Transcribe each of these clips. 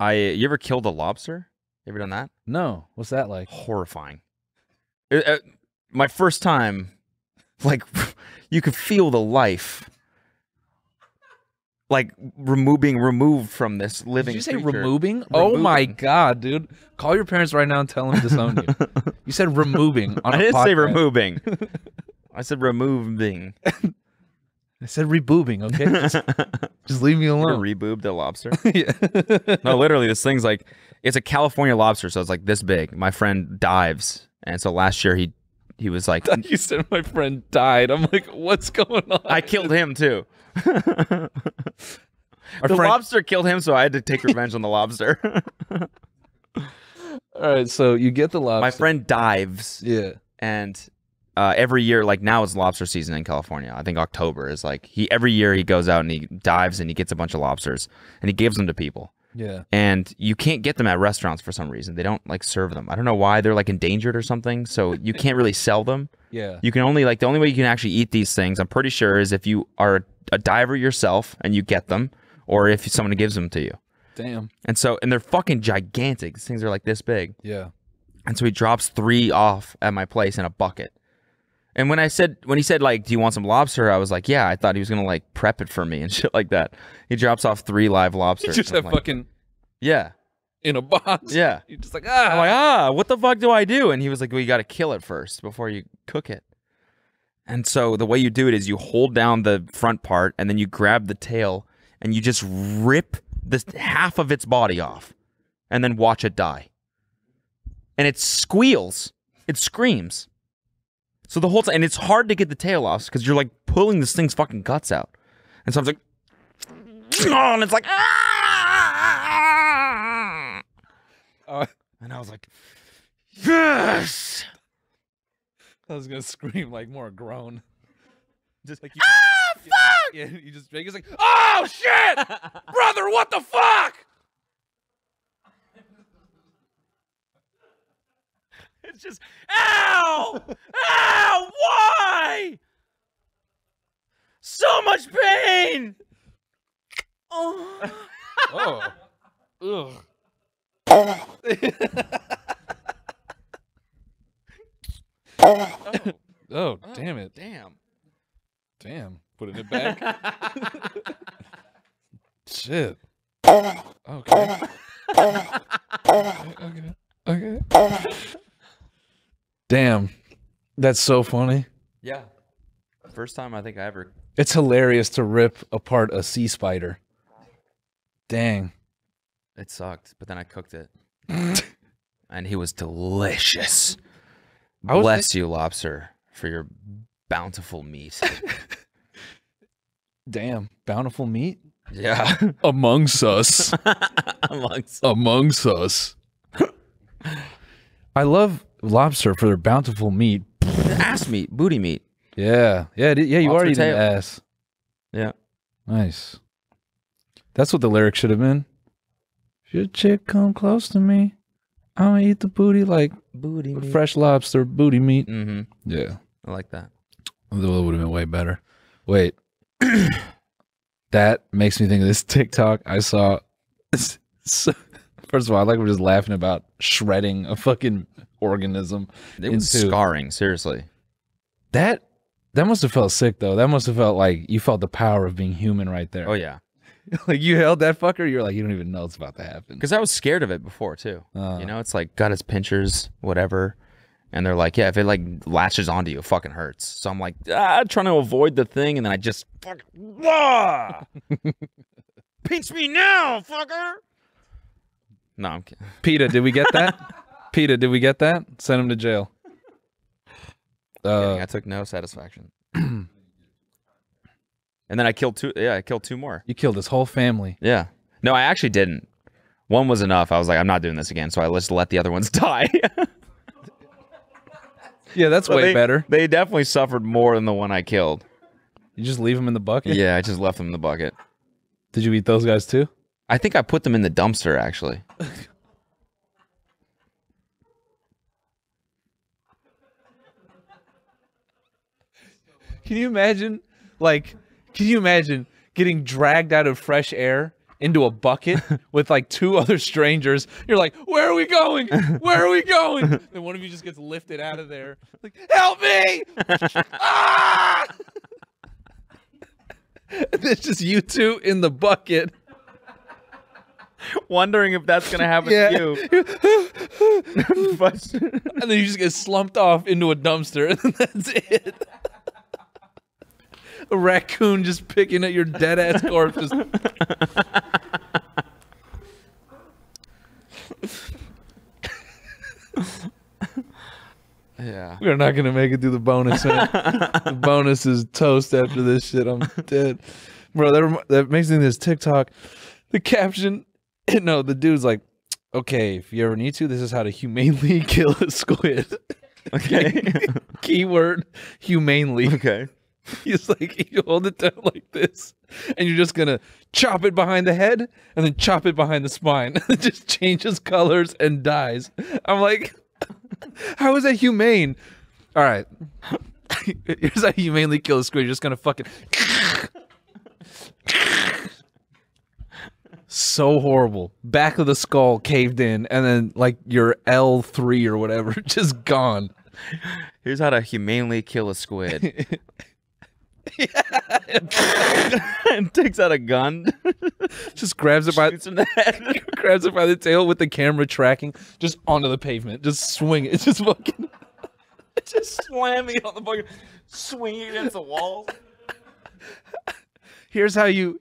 I you ever killed a lobster? You ever done that? No, what's that like? Horrifying. It- uh, my first time, like you could feel the life, like remo- being removed from this living. Did you say creature. removing? Oh my god, dude! Call your parents right now and tell them to disown you. You said removing. On I a didn't say podcast. removing. I said removing. I said reboobing. Okay, just, just leave me You alone. reboobed a lobster. yeah. no, literally, this thing's like it's a California lobster, so it's like this big. My friend dives, and so last year he he was like, you said my friend died. I'm like, what's going on? I killed him too. Our the friend- lobster killed him, so I had to take revenge on the lobster. All right, so you get the lobster. My friend dives, Yeah. and uh, every year, like now, it's lobster season in California. I think October is like he every year he goes out and he dives and he gets a bunch of lobsters and he gives them to people. Yeah. and you can't get them at restaurants for some reason. They don't like serve them. I don't know why. They're like endangered or something. So you can't really sell them. Yeah. You can only like the only way you can actually eat these things. I'm pretty sure is if you are a diver yourself and you get them, or if someone gives them to you. Damn. And so and they're fucking gigantic. These things are like this big. Yeah. And so he drops three off at my place in a bucket. And when I said when he said like, "Do you want some lobster?" I was like, "Yeah." I thought he was gonna like prep it for me and shit like that. He drops off three live lobsters. You just have like, fucking yeah, in a box. yeah. You're just like ah. I'm like, ah, what the fuck do I do? And he was like, well, you got to kill it first before you cook it. And so the way you do it is you hold down the front part and then you grab the tail and you just rip this half of its body off and then watch it die. And it squeals, it screams. So the whole time, and it's hard to get the tail off because you're like pulling this thing's fucking guts out. And so I was like, oh, and it's like, ah! Oh, And I was like, yes. I was gonna scream like more groan. Just like, you. Ah, fuck! Yeah, you just like, oh shit, brother, what the fuck? it's just, ow, why? So much pain. Oh. Oh, ugh. oh, damn it, Damn. damn, putting it back. Shit. Okay. okay. Okay. Okay. Damn. That's so funny. Yeah. First time I think I ever. It's hilarious to rip apart a sea spider. Dang. It sucked, but then I cooked it, and he was delicious. I was Bless you, lobster, for your bountiful meat. Damn. Bountiful meat? yeah. Amongst us. Amongst. Amongst us. I love lobster for their bountiful meat. Ass meat, booty meat. Yeah. Yeah. Yeah. You Lobster are eating tail. ass. Yeah. Nice. That's what the lyric should have been. Should chick come close to me? I'm gonna eat the booty like Booty meat. fresh lobster booty meat. Mm-hmm. Yeah. I like that. That would have been way better. Wait. that makes me think of this TikTok I saw. So- First of all, I like we're just laughing about shredding a fucking organism. It was into- scarring, seriously. That that must have felt sick though. That must have felt like you felt the power of being human right there. Oh yeah, like you held that fucker, you're like, you don't even know it's about to happen. because I was scared of it before too. Uh, you know, it's like got his pinchers, whatever, and they're like, yeah, if it like latches onto you, it fucking hurts. So I'm like, ah, trying to avoid the thing, and then I just fuck, wah! pinch me now, fucker. No, I'm kidding. PETA, did we get that? PETA, did we get that? Send him to jail. Uh, I took no satisfaction. And then I killed two. Yeah, I killed two more. you killed his whole family. Yeah. No, I actually didn't. One was enough. I was like, I'm not doing this again. So I just let the other ones die. Yeah, that's But way they, better. They definitely suffered more than the one I killed. You just leave them in the bucket. Yeah, I just left them in the bucket. Did you eat those guys too? I think I put them in the dumpster actually. Can you imagine? Like, can you imagine getting dragged out of fresh air into a bucket with like two other strangers. You're like, where are we going? Where are we going? And one of you just gets lifted out of there. Like, help me! ah! And it's just you two in the bucket. Wondering if that's gonna happen Yeah. to you. And then you just get slumped off into a dumpster, and that's it. A raccoon just picking at your dead ass corpse. Just... yeah. We're not gonna make it through the bonus. Man. the bonus is toast after this shit. I'm dead, bro. That rem- that makes me this TikTok. The caption, no, the dude's like, "Okay, if you ever need to, this is how to humanely kill a squid." Okay. Keyword humanely. okay. He's like, you hold it down like this, and you're just gonna chop it behind the head, and then chop it behind the spine. it just changes colors and dies. I'm like, how is that humane? All right, here's how you humanely kill a squid. You're just gonna fucking. So horrible. Back of the skull caved in, and then like your L three or whatever, just gone. Here's how to humanely kill a squid. And takes out a gun, Just grabs it by the head. grabs it by the tail with the camera tracking just onto the pavement. Just swing it. Just fucking. just slamming it on the fucking, swinging against the wall. Here's how you.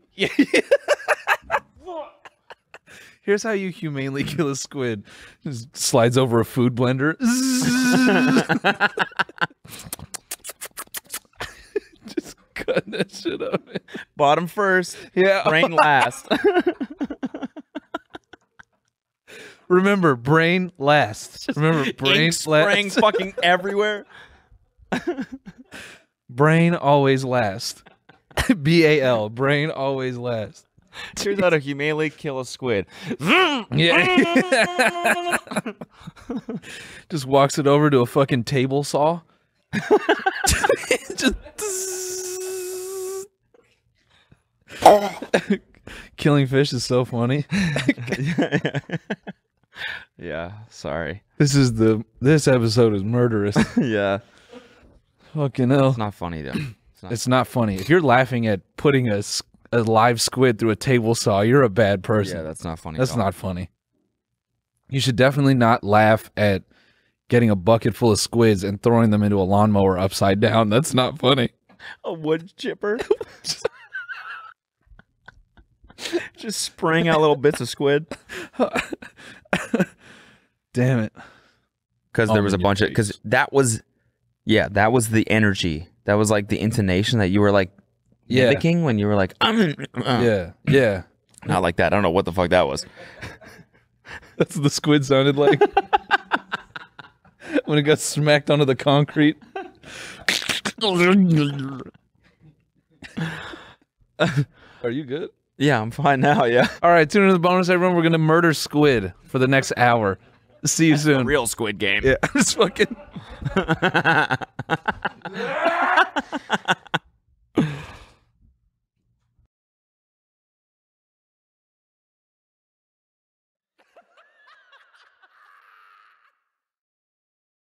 Here's how you humanely kill a squid. Just slides over a food blender. that shit up. Bottom first, Yeah. brain last. Remember, brain last. Remember, brain last. fucking everywhere. Brain always last. B A L. Brain always last. Here's how to humanely kill a squid. Yeah. Just walks it over to a fucking table saw. Just Killing fish is so funny. yeah, sorry. This is the this episode is murderous. yeah. Fucking hell. It's not funny though. It's not It's not funny. If you're laughing at putting a, a live squid through a table saw, you're a bad person. yeah, that's not funny. That's not funny. You should definitely not laugh at getting a bucket full of squids and throwing them into a lawnmower upside down. That's not funny. a wood chipper. Just spraying out little bits of squid. Damn it. Because there was a Almond your bunch of because that was, yeah, that was the energy. That was like the intonation that you were like Yeah. mimicking when you were like, I'm in, uh. Yeah. Yeah. not like that. I don't know what the fuck that was. That's what the squid sounded like. when it got smacked onto the concrete. Are you good? Yeah, I'm fine now. Yeah. All right, tune into the bonus, everyone. We're gonna murder squid for the next hour. See you soon. Real Squid Game. Yeah, Just fucking.